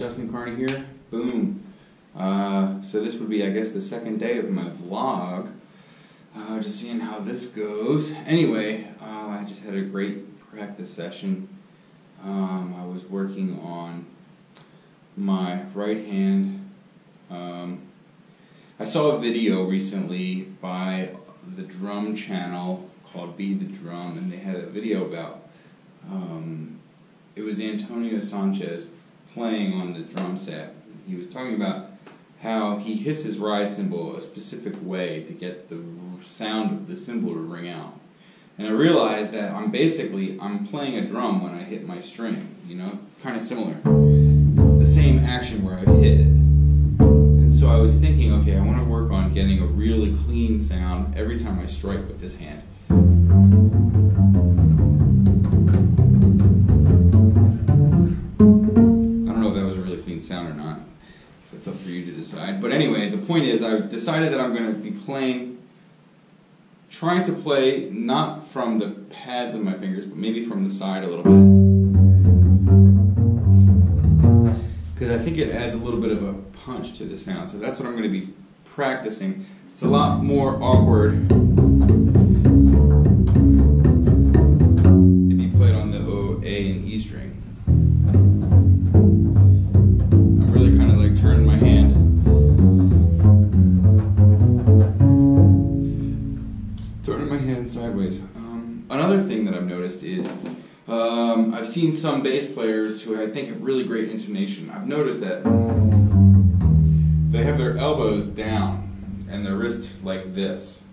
Justin Carney here. Boom. Uh, so this would be, I guess, the second day of my vlog. Uh, just seeing how this goes. Anyway, uh, I just had a great practice session. Um, I was working on my right hand. Um, I saw a video recently by the drum channel called Be the Drum, and they had a video about. Um, it was Antonio Sanchez playing on the drum set, he was talking about how he hits his ride cymbal a specific way to get the sound of the cymbal to ring out. And I realized that I'm basically I'm playing a drum when I hit my string, you know, kind of similar. It's the same action where I hit it. And so I was thinking, okay, I want to work on getting a really clean sound every time I strike with this hand. Point is, I've decided that I'm going to be playing, trying to play not from the pads of my fingers, but maybe from the side a little bit. Because I think it adds a little bit of a punch to the sound. So that's what I'm going to be practicing. It's a lot more awkward sideways. Some bass players who I think have really great intonation. I've noticed that they have their elbows down and their wrist like this.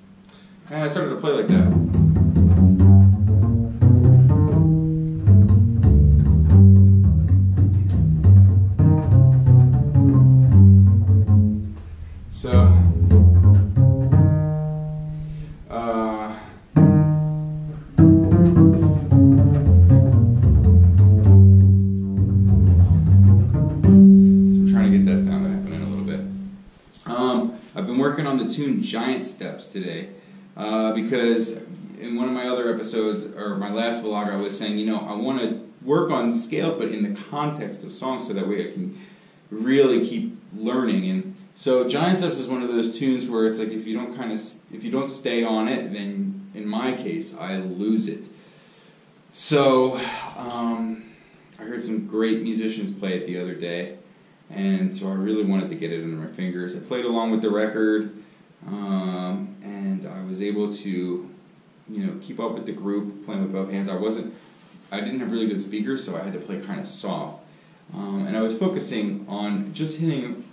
And I started to play like that. Giant Steps today uh, because in one of my other episodes, or my last vlog, I was saying, you know, I want to work on scales, but in the context of songs so that way I can really keep learning. And so Giant Steps is one of those tunes where it's like if you don't kind of, if you don't stay on it, then in my case, I lose it. So um, I heard some great musicians play it the other day and so I really wanted to get it under my fingers. I played along with the record, um, and I was able to, you know, keep up with the group, playing with both hands. I wasn't, I didn't have really good speakers, so I had to play kind of soft, um, and I was focusing on just hitting,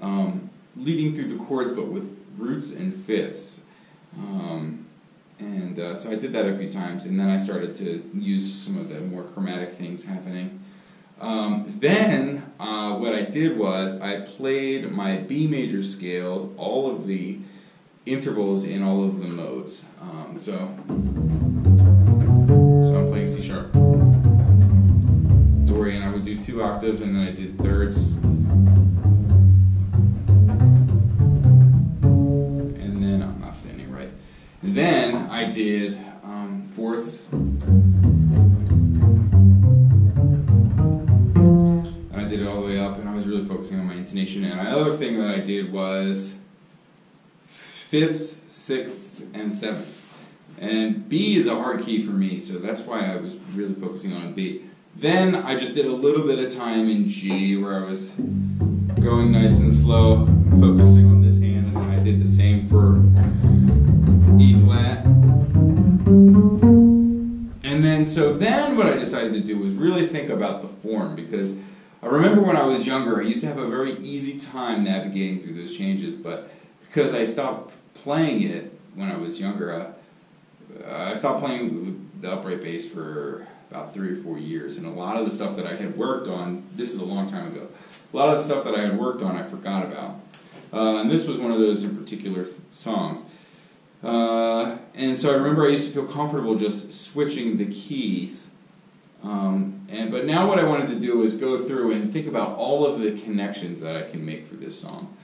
um, leading through the chords, but with roots and fifths. Um, and uh, so I did that a few times, and then I started to use some of the more chromatic things happening. Um, then did was I played my B major scale, all of the intervals in all of the modes. Um, so, so I'm playing C sharp, Dorian. I would do two octaves, and then I did thirds. And then I'm not standing right. then I did fifths, sixths, and sevenths. And B is a hard key for me, so that's why I was really focusing on B. Then I just did a little bit of time in G where I was going nice and slow, focusing on this hand, and then I did the same for E flat. And then, so then what I decided to do was really think about the form because I remember when I was younger, I used to have a very easy time navigating through those changes, but because I stopped playing it when I was younger, uh, I stopped playing the upright bass for about three or four years, and a lot of the stuff that I had worked on, this is a long time ago, a lot of the stuff that I had worked on I forgot about. Uh, and this was one of those in particular songs. Uh, and so I remember I used to feel comfortable just switching the keys um, and but now what I wanted to do is go through and think about all of the connections that I can make for this song.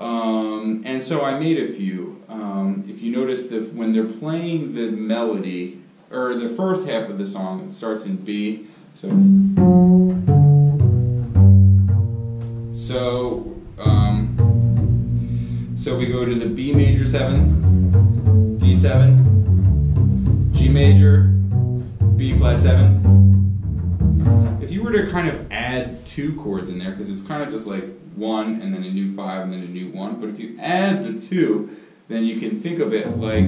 Um, and so I made a few. Um, if you notice that when they're playing the melody, or the first half of the song, it starts in B. So. So, um, so we go to the B major seven, D seven, G major, B flat seven. If you were to kind of add two chords in there, because it's kind of just like one and then a new five and then a new one, but if you add the two, then you can think of it like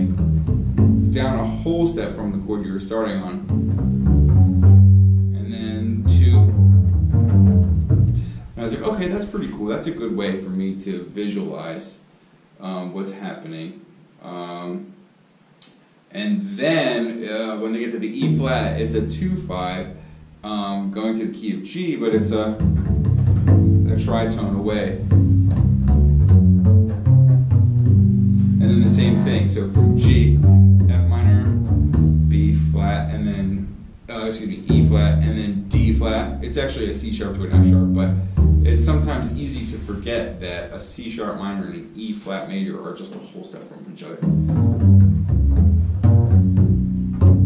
down a whole step from the chord you were starting on, and then two. And I was like, okay, that's pretty cool. That's a good way for me to visualize um, what's happening. Um, and then uh, when they get to the E flat, it's a 2 5 um, going to the key of G, but it's a, a tritone away. And then the same thing, so from G, F minor, B flat, and then, uh, excuse me, E flat, and then D flat. It's actually a C sharp to an F sharp, but it's sometimes easy to forget that a C sharp minor and an E flat major are just a whole step from each other.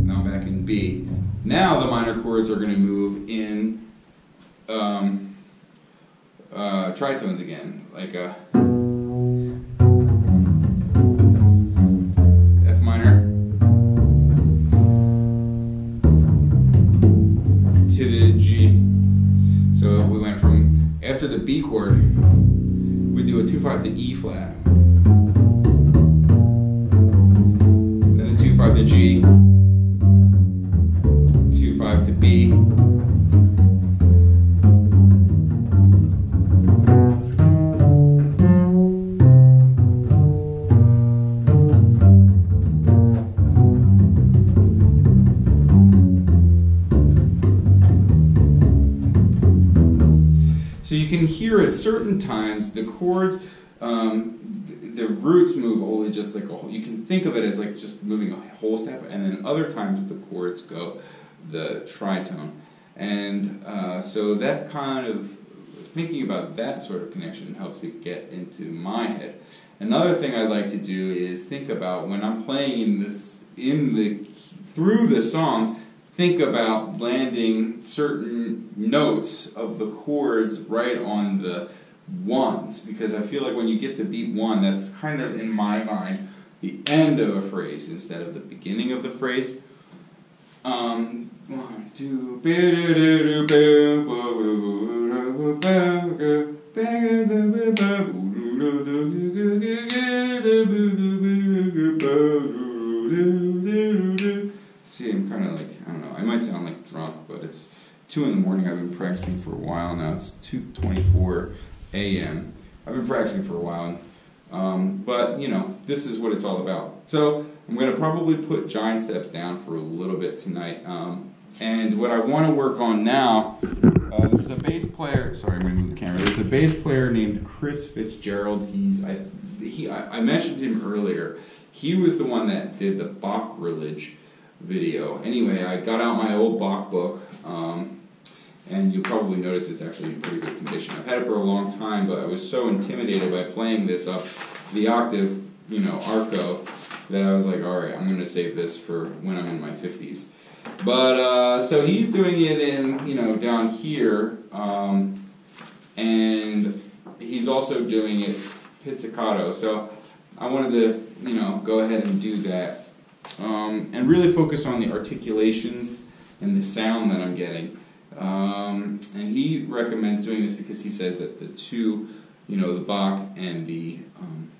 Now I'm back in B. Now the minor chords are going to move in um, uh, tritones again, like a F minor to the G. So we went from after the B chord, we do a two five to E flat, then a two five to G. two five to B. hear at certain times the chords, um, the roots move only just like a whole, you can think of it as like just moving a whole step, and then other times the chords go the tritone. And uh, so that kind of thinking about that sort of connection helps it get into my head. Another thing I like to do is think about when I'm playing in this in the through the song, think about landing certain notes of the chords right on the ones because I feel like when you get to beat one, that's kind of in my mind the end of a phrase instead of the beginning of the phrase. Um, one, two, See, I'm kind of like, I don't know, I might sound like drunk, but it's 2 in the morning. I've been practicing for a while now. It's 2.24 a.m. I've been practicing for a while. Um, but, you know, this is what it's all about. So, I'm going to probably put giant steps down for a little bit tonight. Um, and what I want to work on now, uh, there's a bass player. Sorry, I'm going to move the camera. There's a bass player named Chris Fitzgerald. He's I, he I, I mentioned him earlier. He was the one that did the Bach Bachrilage video. Anyway, I got out my old Bach book, um, and you'll probably notice it's actually in pretty good condition. I've had it for a long time, but I was so intimidated by playing this up the octave, you know, arco that I was like, all right, I'm going to save this for when I'm in my 50s. But uh, so he's doing it in, you know, down here, um, and he's also doing it pizzicato. So I wanted to, you know, go ahead and do that, um, and really focus on the articulations and the sound that I'm getting. Um, and he recommends doing this because he says that the two, you know, the Bach and the um,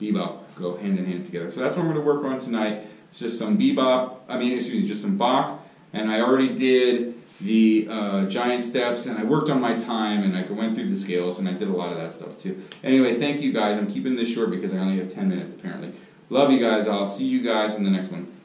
bebop go hand in hand together. So that's what I'm going to work on tonight. It's just some bebop, I mean, excuse me, just some Bach, and I already did the uh, giant steps, and I worked on my time, and I went through the scales, and I did a lot of that stuff too. Anyway, thank you guys. I'm keeping this short because I only have 10 minutes apparently. Love you guys. I'll see you guys in the next one.